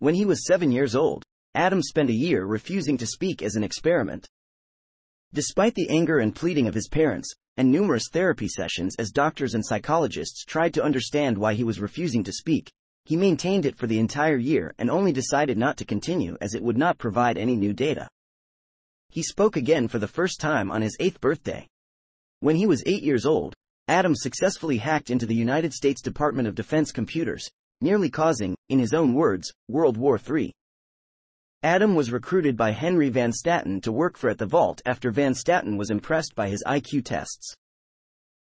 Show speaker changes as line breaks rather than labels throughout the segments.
When he was seven years old, Adam spent a year refusing to speak as an experiment. Despite the anger and pleading of his parents, and numerous therapy sessions as doctors and psychologists tried to understand why he was refusing to speak, he maintained it for the entire year and only decided not to continue as it would not provide any new data. He spoke again for the first time on his eighth birthday. When he was eight years old, Adam successfully hacked into the United States Department of Defense computers, nearly causing, in his own words, World War III. Adam was recruited by Henry Van Statten to work for at the Vault after Van Statten was impressed by his IQ tests.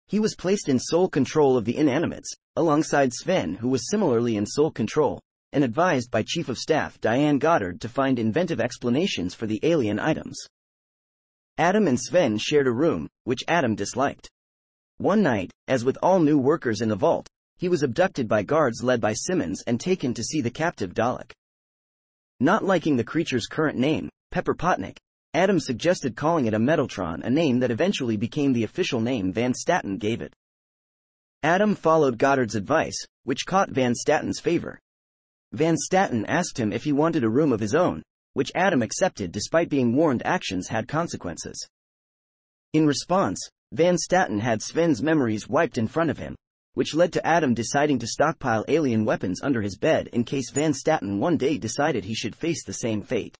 He was placed in sole control of the inanimates, alongside Sven who was similarly in sole control, and advised by Chief of Staff Diane Goddard to find inventive explanations for the alien items. Adam and Sven shared a room, which Adam disliked. One night, as with all new workers in the vault, he was abducted by guards led by Simmons and taken to see the captive Dalek. Not liking the creature's current name, Pepper Potnik, Adam suggested calling it a Metaltron, a name that eventually became the official name Van Statten gave it. Adam followed Goddard's advice, which caught Van Statten's favor. Van Statten asked him if he wanted a room of his own, which Adam accepted despite being warned actions had consequences. In response, Van Statten had Sven's memories wiped in front of him, which led to Adam deciding to stockpile alien weapons under his bed in case Van Statten one day decided he should face the same fate.